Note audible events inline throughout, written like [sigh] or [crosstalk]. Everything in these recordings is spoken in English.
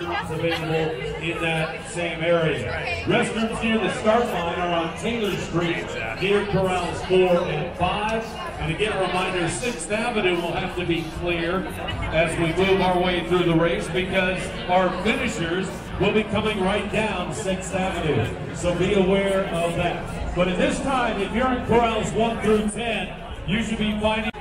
available in that same area. Restrooms near the start line are on Taylor Street near corrals four and five. And again, a reminder, 6th Avenue will have to be clear as we move our way through the race because our finishers will be coming right down 6th Avenue. So be aware of that. But at this time, if you're in corrals 1 through 10, you should be finding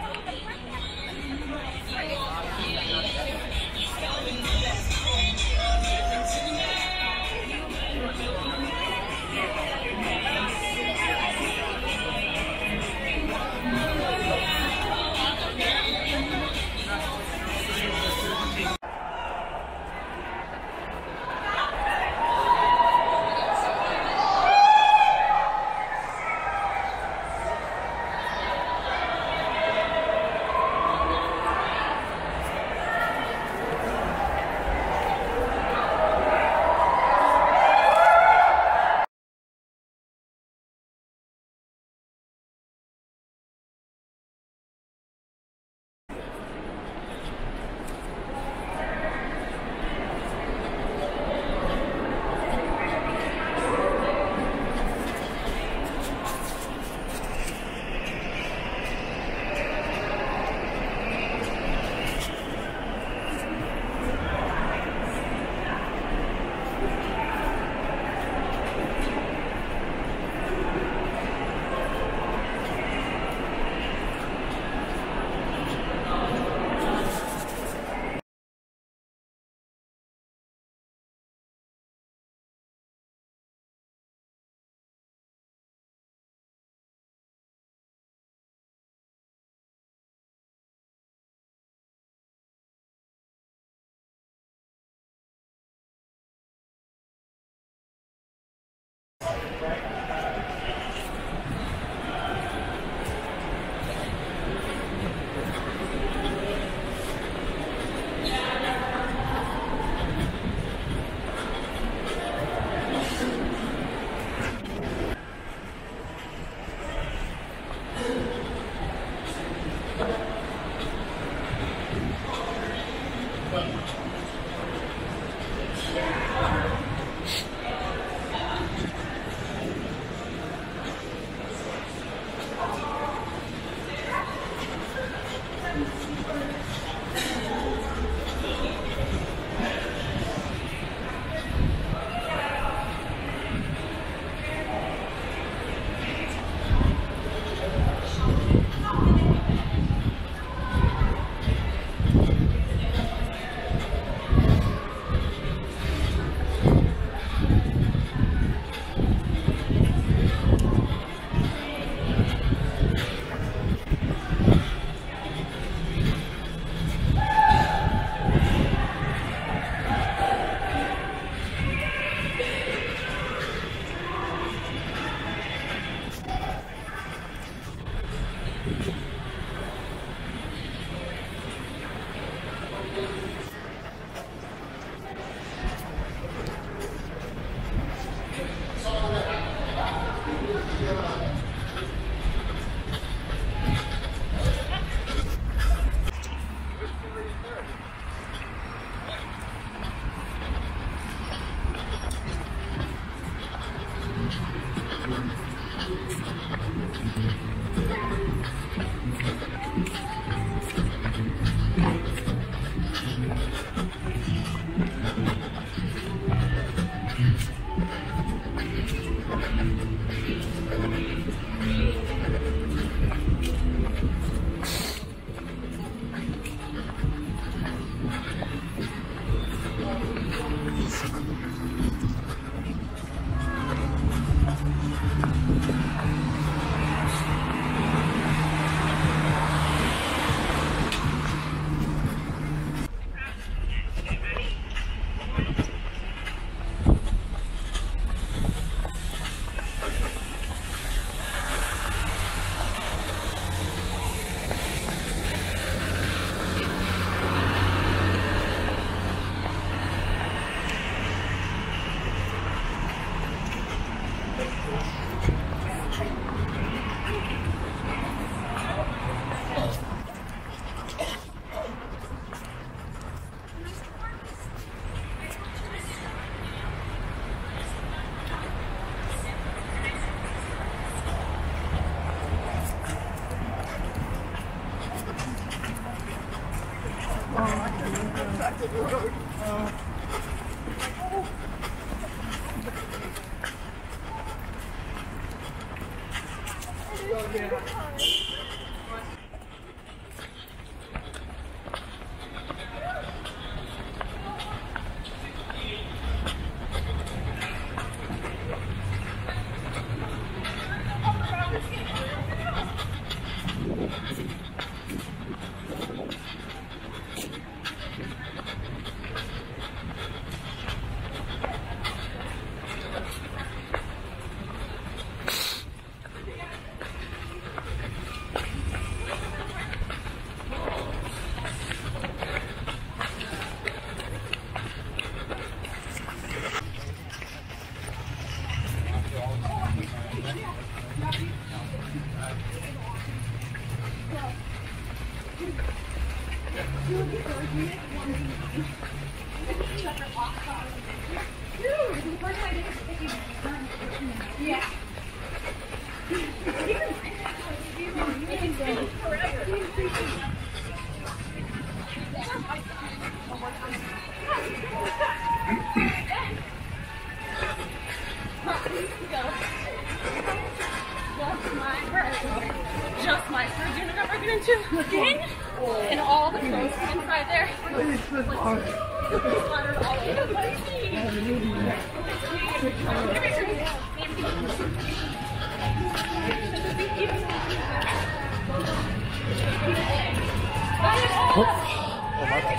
Just my first unit I'm working into the clothes inside all the place.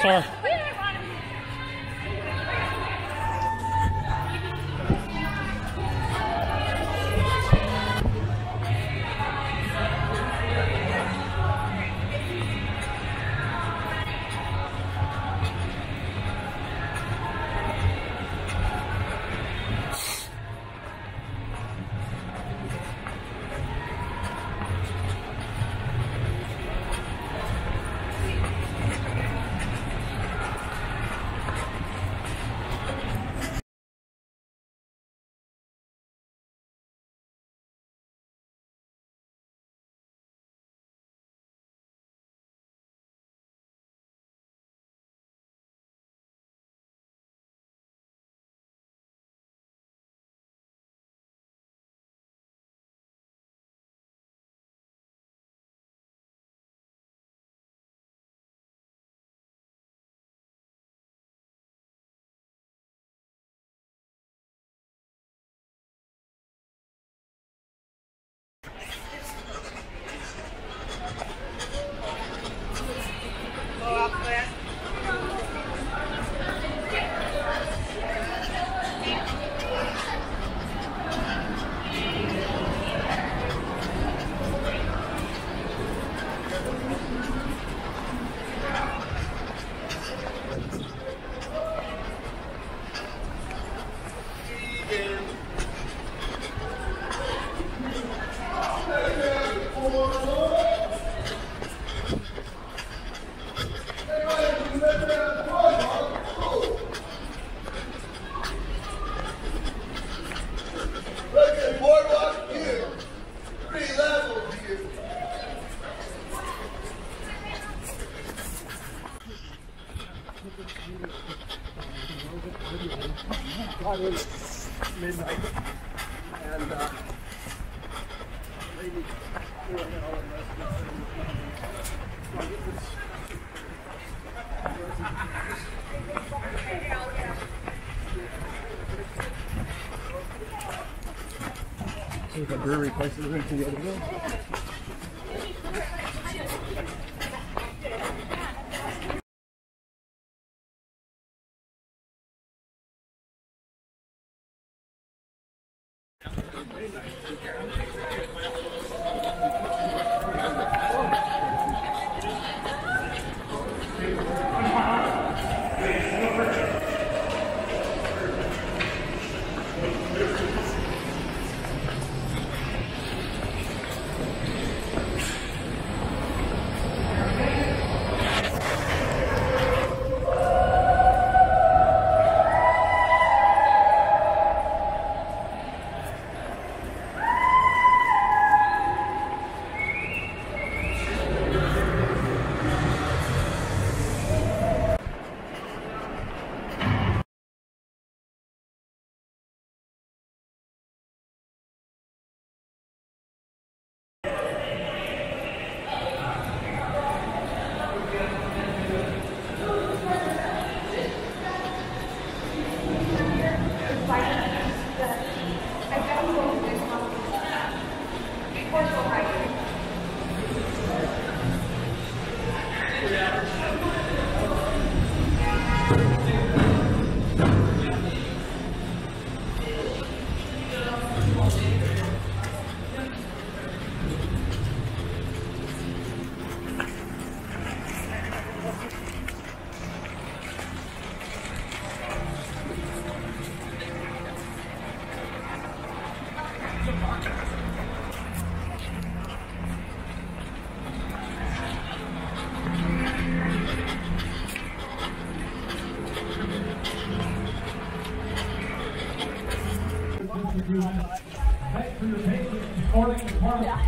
Sorry. Got in midnight, and uh, lady doing it all the rest of it. Like, it was- See the brewery places we went to the other day.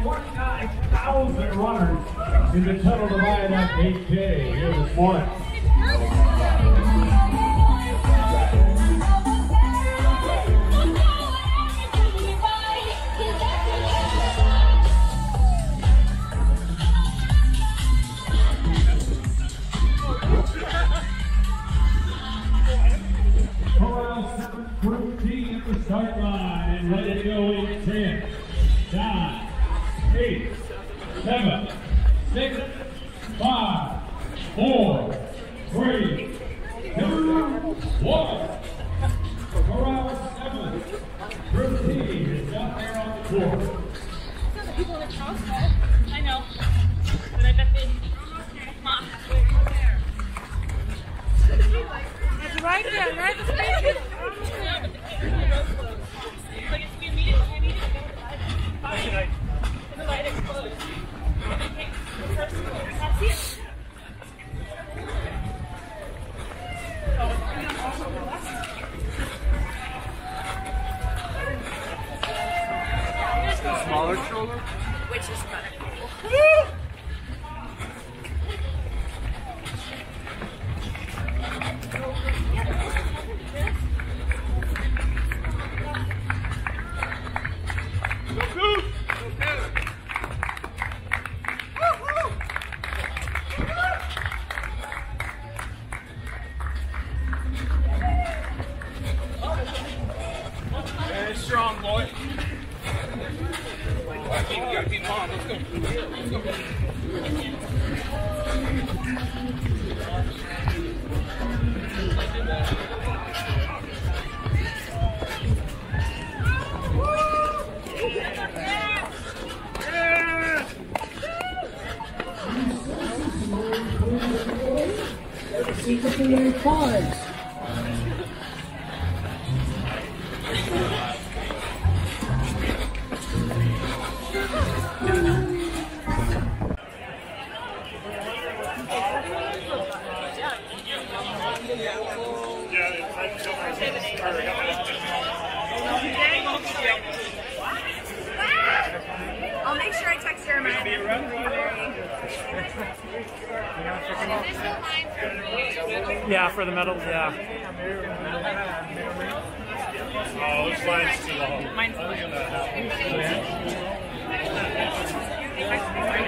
49,000 runners in the Tunnel to Viaduct at 8K here this morning. cool. I know. But I bet they. Mom, right there, right there. Dollar? Which is kind of cool. strong, boy. Secret in your cards. Yeah. Oh, this line's too long. Mine's too long. [laughs]